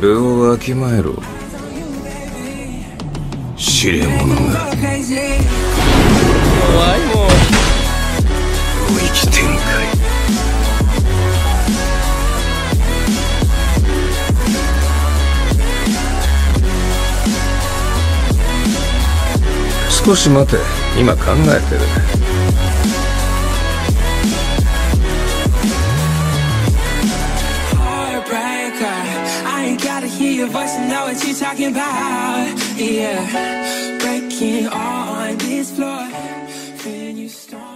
部をわきまえろ知れ者が怖いもん。領域展開少し待て今考えてる Gotta hear your voice to know what you're talking about. Yeah, breaking all on this floor. Then you start.